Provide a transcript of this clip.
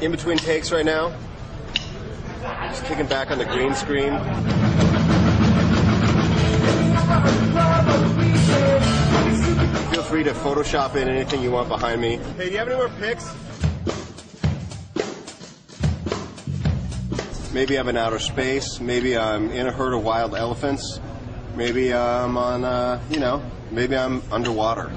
in between takes right now. Just kicking back on the green screen. Feel free to Photoshop in anything you want behind me. Hey, do you have any more pics? Maybe I'm in outer space. Maybe I'm in a herd of wild elephants. Maybe I'm on, uh, you know, maybe I'm underwater.